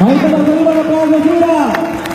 Baik teman-teman, aplauso sudah.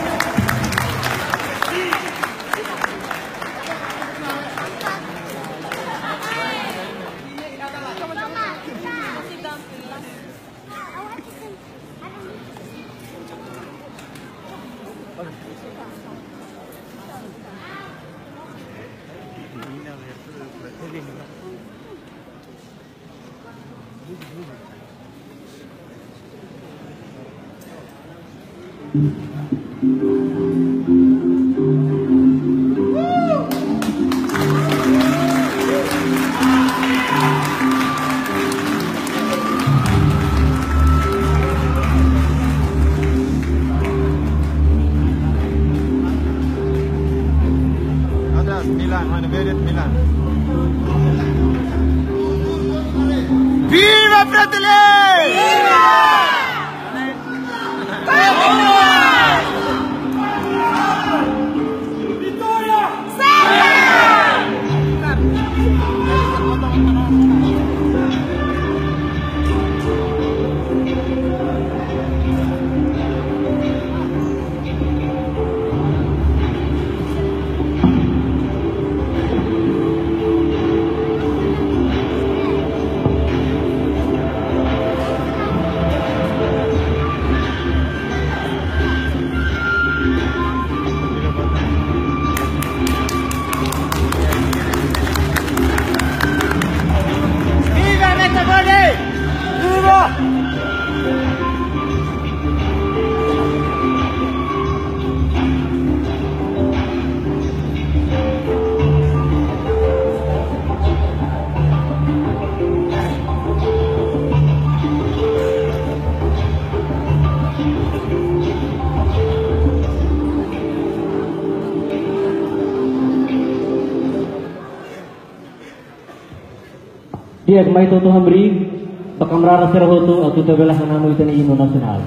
Dia kemai toto hambri, bakamrara serahoto atau tabelah namu itani ino nasional.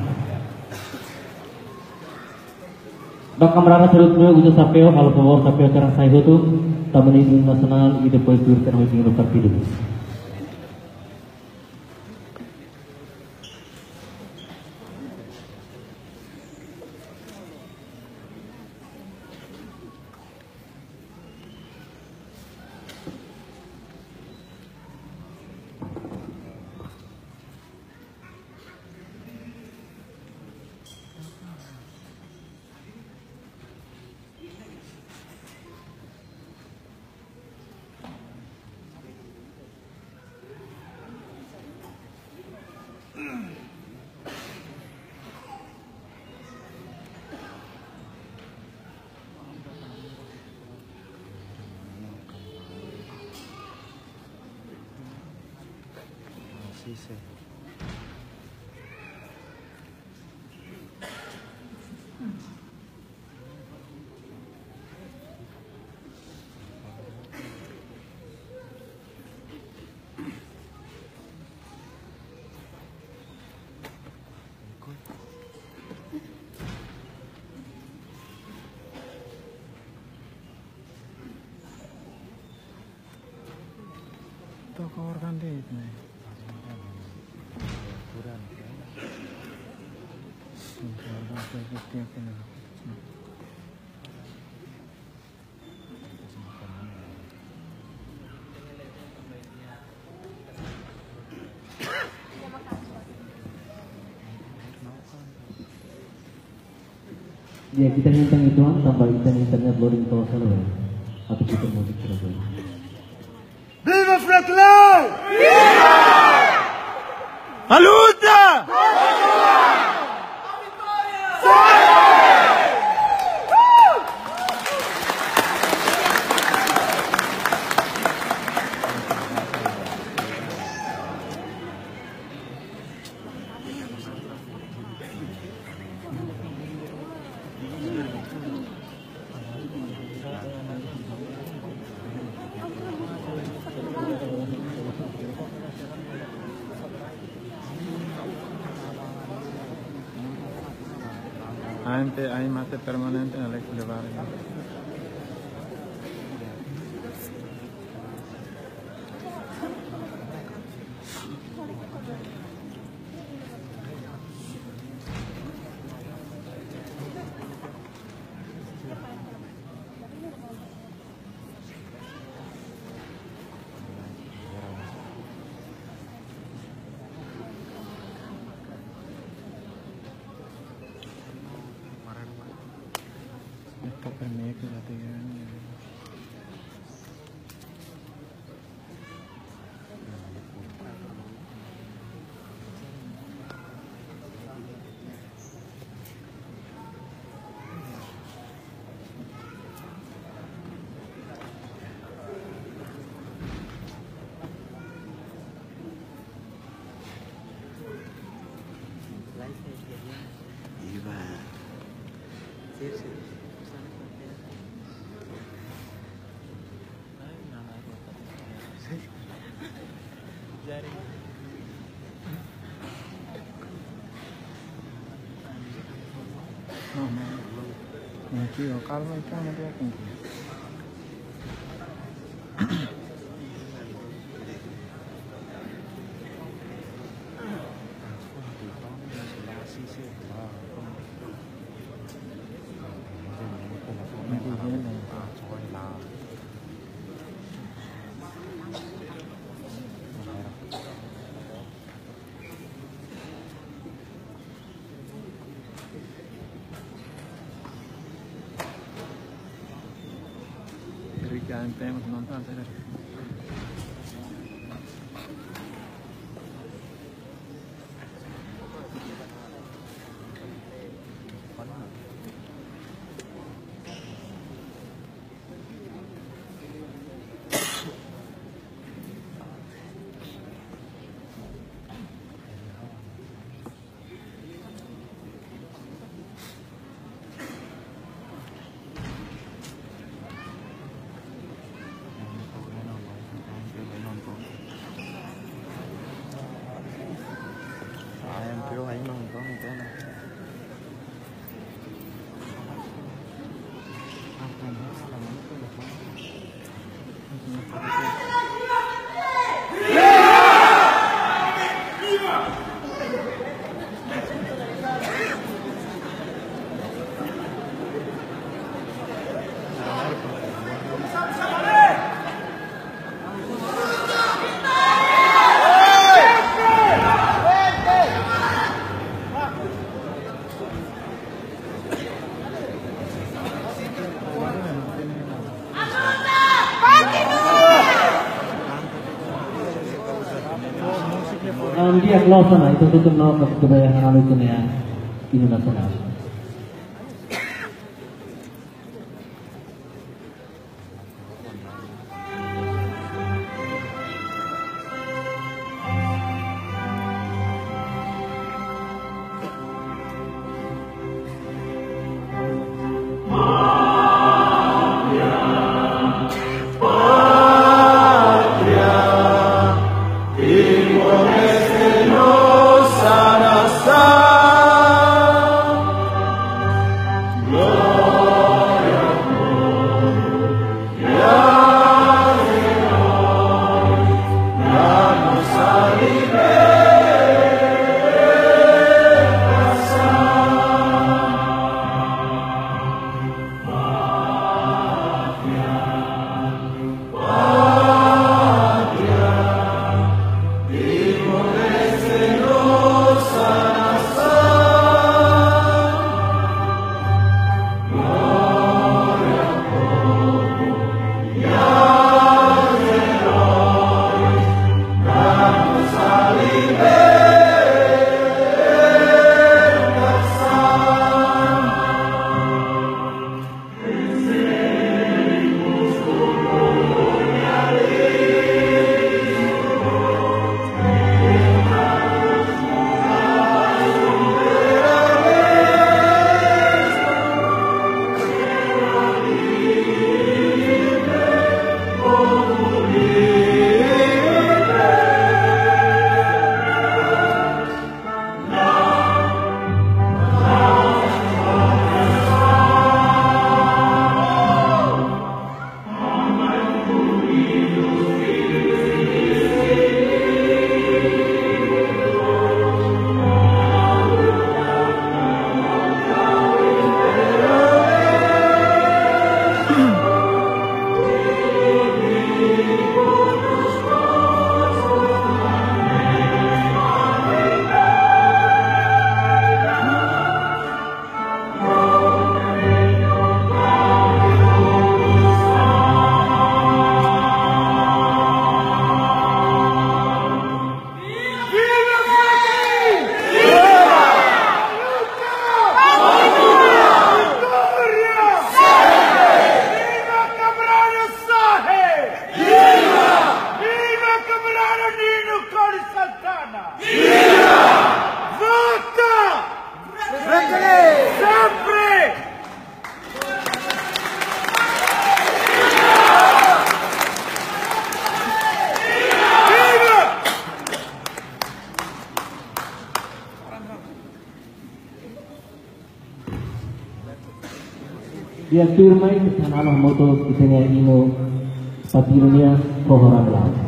Bakamrara serutnya ujo sapeo kalau favor sapeo karang sai hoto, taman ino nasional ide pois tur karang पच्चीस है। तो और गांधी इतने। Ya kita hintang itu tambah kita internet loading to selalu ya. Atau kita mau dikira Viva Fratelli! Viva! A luta! Antes hay más permanente en el elevar. Iya, kalau itu ada yang emprego, não no, no, Mm-hmm. Close na itu tutup itu ya. Dia firmai kesanama moto kisahnya ino patirunia kohoran laut.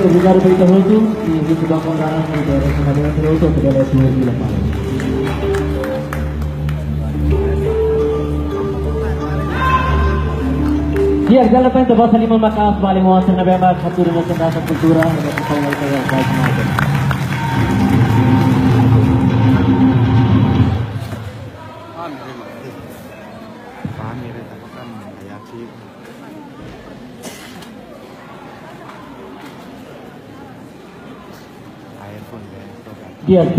Terdengar berita itu di Gedung Kondangan di daerah Pengadilan Teroto ke daerah 28. Dia jangan lupa untuk bahasa lima maka balik senang bebas satu dengan kultura dan kita y aquí.